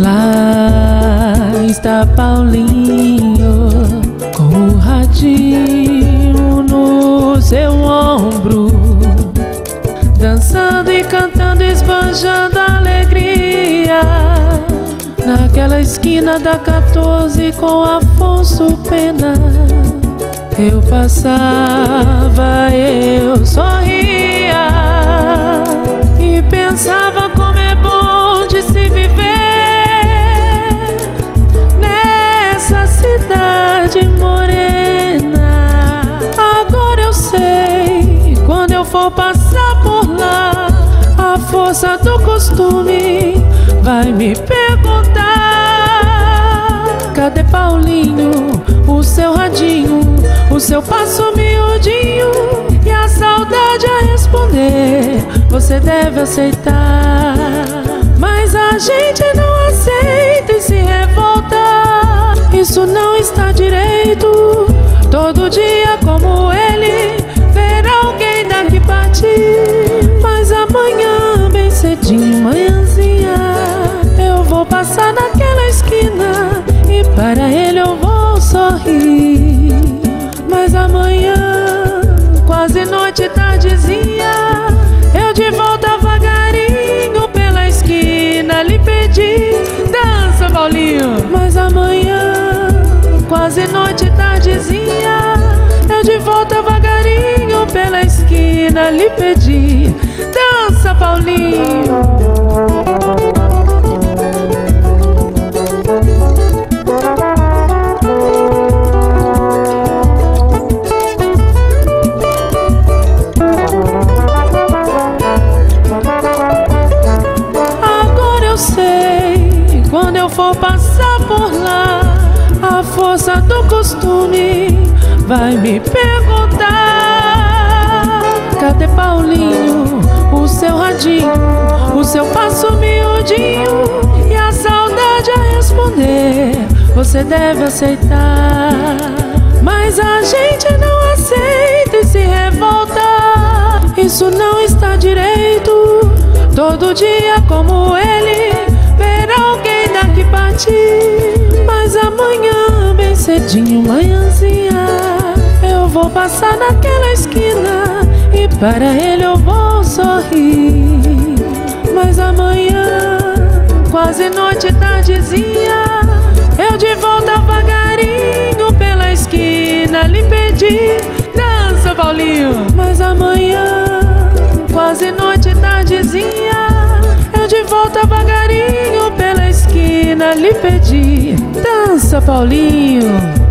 Lá está Paulinho com o radinho no seu ombro, dançando e cantando, esbanjando alegria. Naquela esquina da 14 com Afonso Pena, eu passava, eu sorria passar por lá, a força do costume vai me perguntar: Cadê Paulinho? O seu radinho, o seu passo miudinho e a saudade a responder. Você deve aceitar, mas a gente não para ele eu vou sorrir. Mas amanhã, quase noite, tardezinha, eu de volta vagarinho pela esquina lhe pedi dança, Paulinho. Mas amanhã, quase noite, tardezinha, eu de volta vagarinho pela esquina lhe pedi dança, Paulinho. Costume vai me perguntar: Cadê Paulinho? O seu radinho, o seu passo miudinho e a saudade a responder. Você deve aceitar, mas a gente não aceita e se revolta. Isso não está direito. Todo dia como ele, cedinho, manhãzinha, eu vou passar naquela esquina e para ele eu vou sorrir. Mas amanhã, quase noite, tardezinha, eu de volta vagarinho pela esquina lhe pedi dança, Paulinho. Mas amanhã, quase noite, tardezinha, eu de volta vagarinho esquina lhe pedi dança, Paulinho.